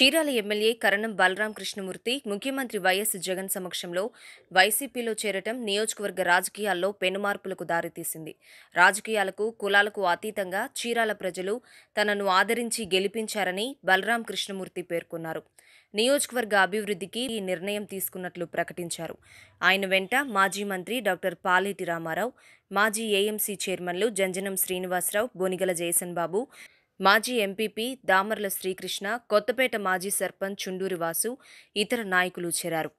Chirala MLA Karanam Balaram Krishnamurthy ముఖ్యమంత్రి YS Jagan సమక్షంలో వైసీపీలో చేరటం నియోజకవర్గ రాజకీయాల్లో పెనుమార్పులకు దారితీసింది. రాజకీయాలకు కులాలకు అతీతంగా చీరాల ప్రజలు తనను ఆదరించి గెలిపించారని బలరాం కృష్ణమూర్తి పేర్కొన్నారు. నియోజకవర్గ అభివృద్ధికి ఈ నిర్ణయం తీసుకున్నట్లు ప్రకటించారు. ఆయన వెంట మాజీ మంత్రి డాక్టర్ పాలేటి రామారావు మాజీ ఏఎంసీ చైర్మన్లు జంజనం శ్రీనివాసరావు బోనిగల జయసన్ బాబు మాజీ ఎంపీపీ దామర్ల శ్రీకృష్ణ కొత్తపేట మాజీ సర్పంచ్ చుండూరి వాసు ఇతర నాయకులు చేరారు.